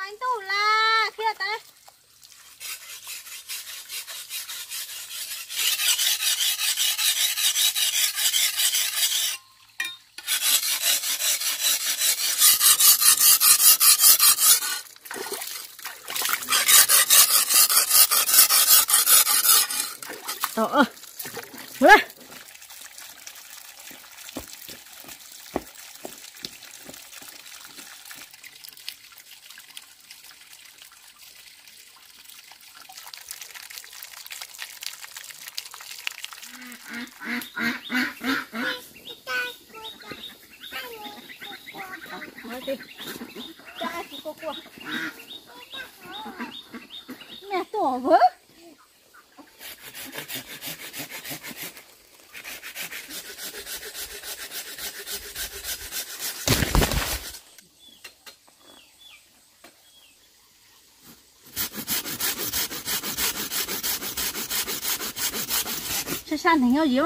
豌豆啦。吃山顶小鸡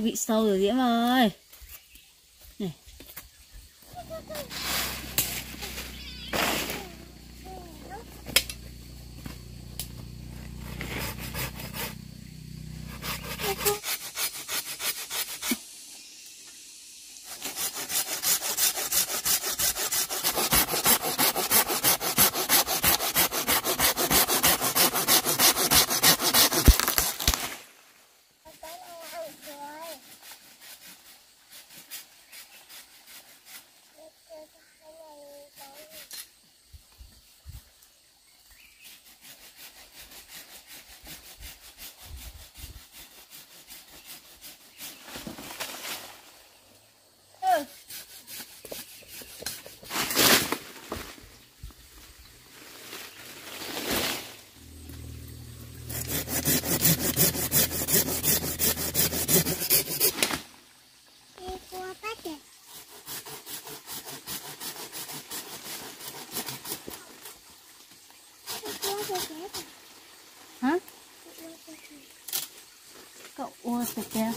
hay bị sâu rồi Diễm ơi. or sit there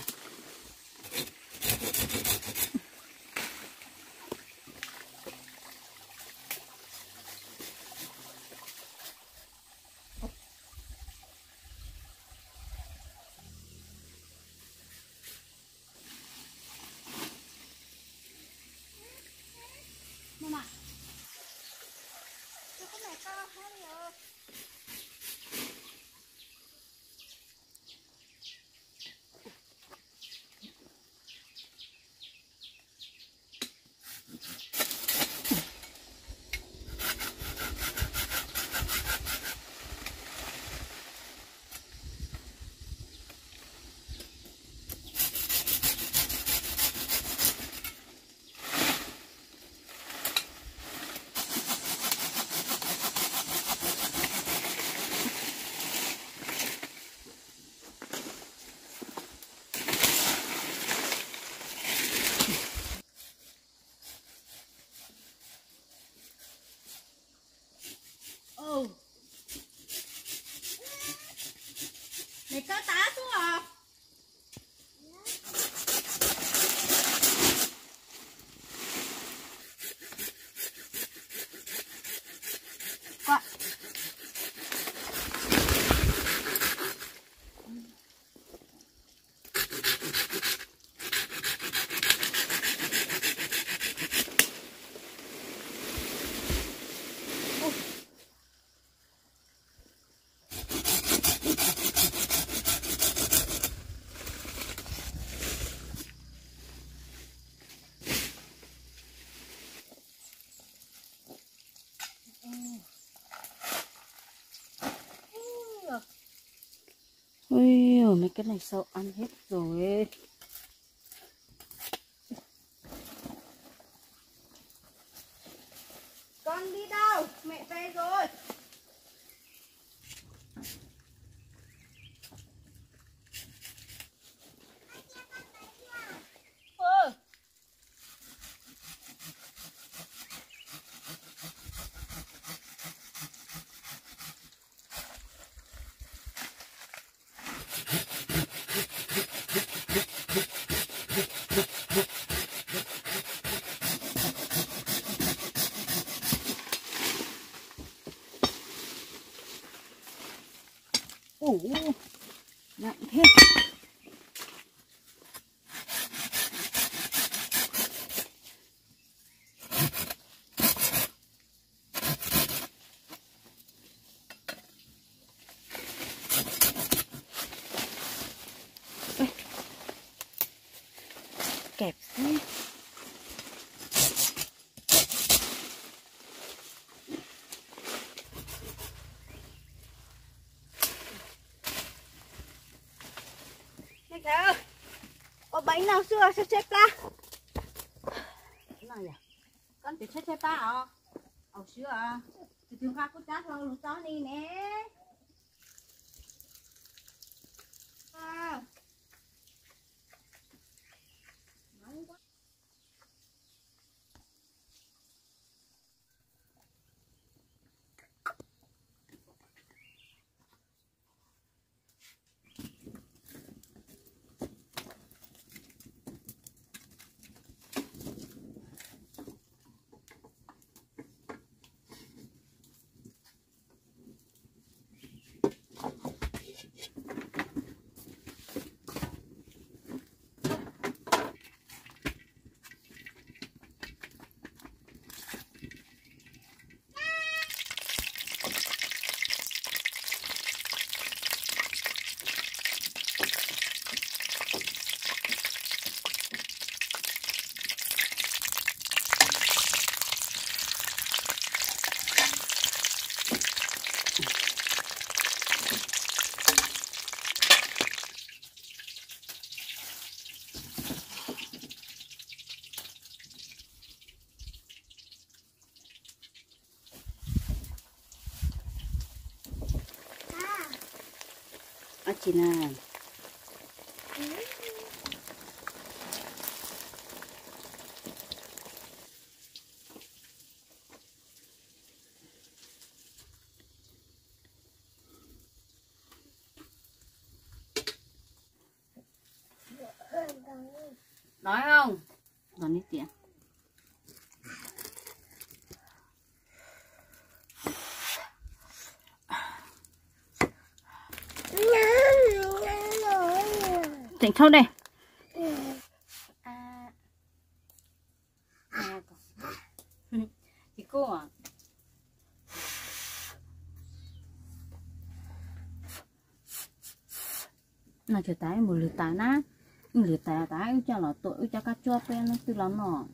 cái này sợ ăn hết rồi Con đi đâu? Mẹ về rồi. Ừ. ủ nặng thế Ê. kẹp thế Mẹ. Có bánh nào xưa xếp xếp ta? Này à con chỉ chết chết ta à ở xưa à thì chúng ta có chát lâu lúc đó đi nè À chị nè nói không? Nói đi tiền thôi đây. À à thì cô à nó chỉ tái, một lửa tái nát. Lửa tái tái cho nó, tội cho các chua pe nó từ lắm nọ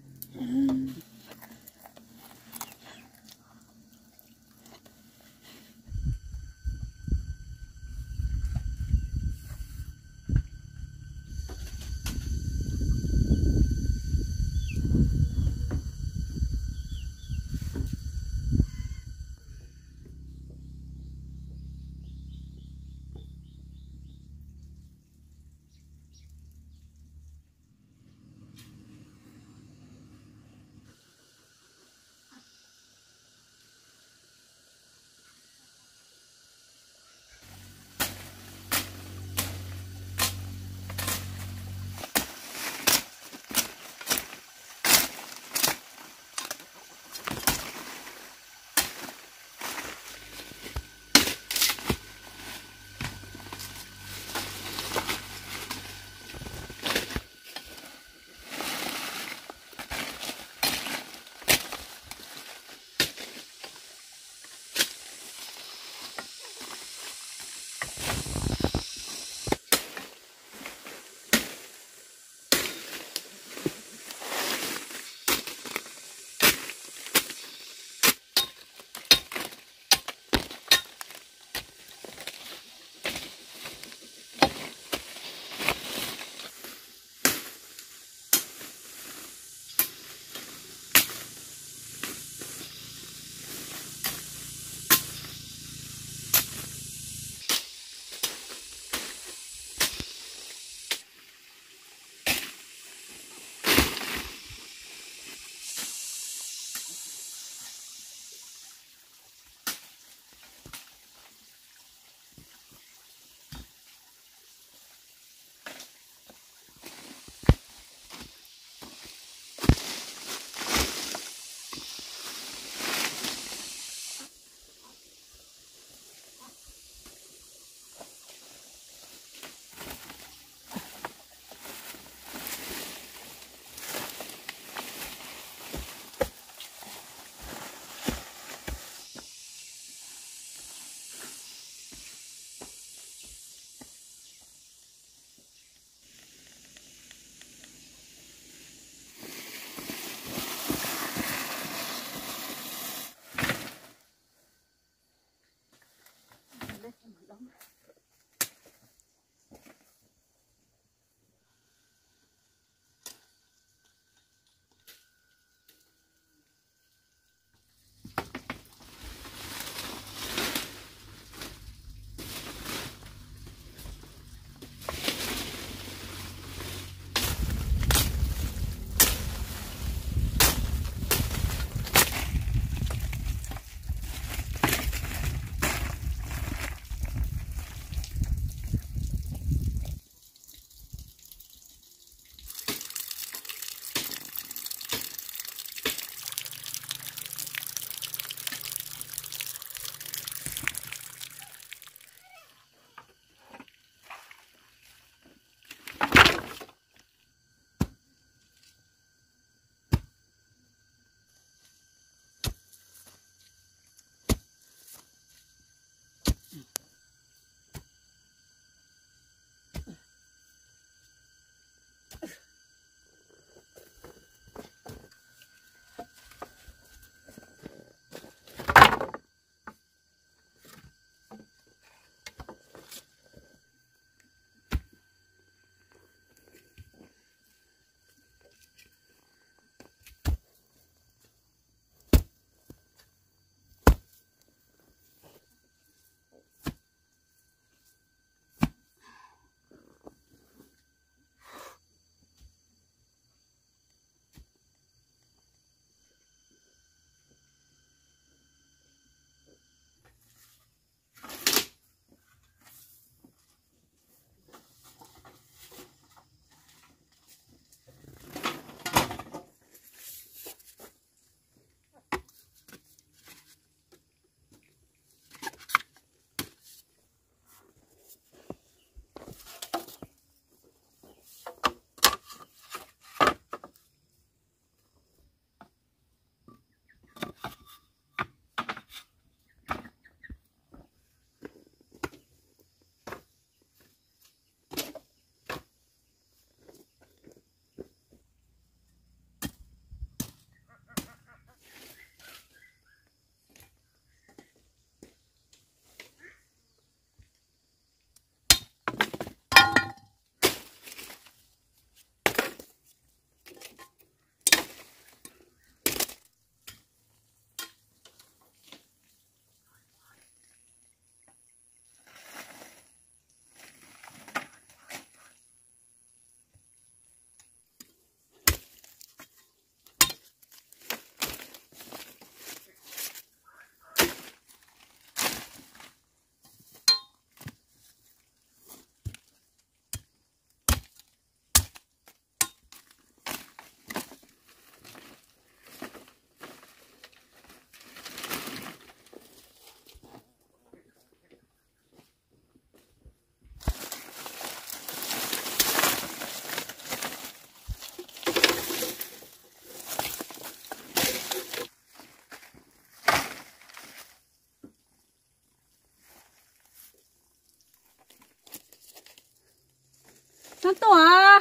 sáng tổ à?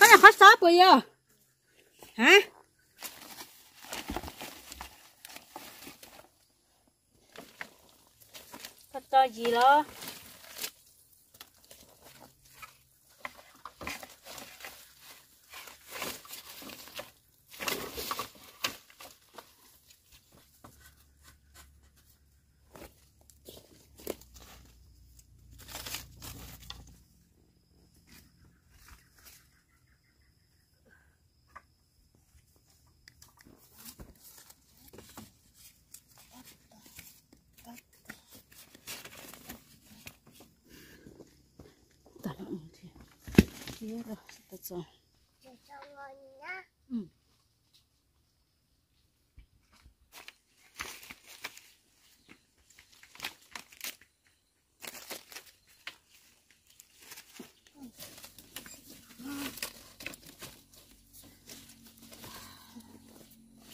Có nhà khó sáp rồi giờ hả? Thật to gì đó? Thế rồi tao cho Để cho ngon nhá. ừ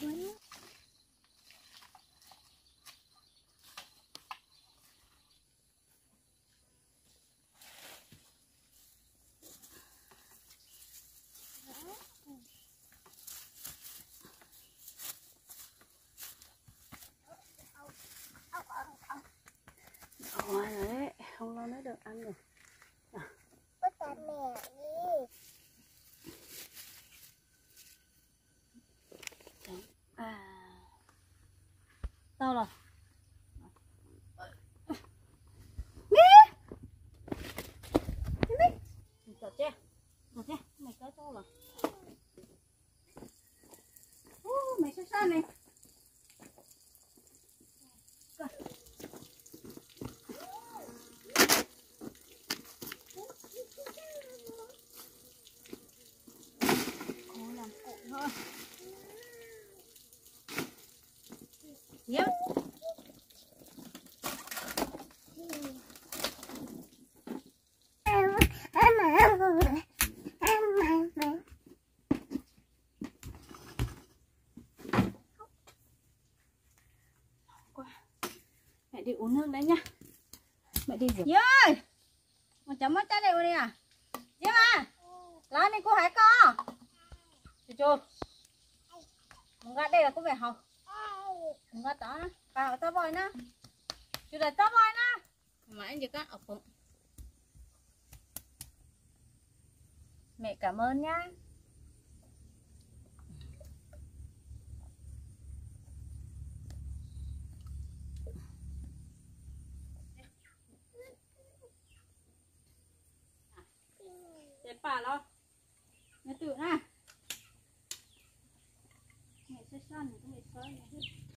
Cuốn. ngoài rồi đấy không lo mới được ăn rồi Có cả mẹ đi. à tao rồi Giật chưa? Giật chưa? Mày cái to rồi. Ô, mày sao sao này? Cố làm cụ thôi. Nhớ. Nước đấy nhá. Mẹ đi rửa. Ơi! Mà chấm mất trái này qua đi à? Dì mà! Lá này cô hãy co! Chú chú! Muốn gắt đây là cô về học. Muốn gắt đó. Bà học tao bòi nè. Chú để tao bòi nè. Mà anh chỉ có ở phòng. Mẹ cảm ơn nhá. Để bà lo. Mẹ tự nè.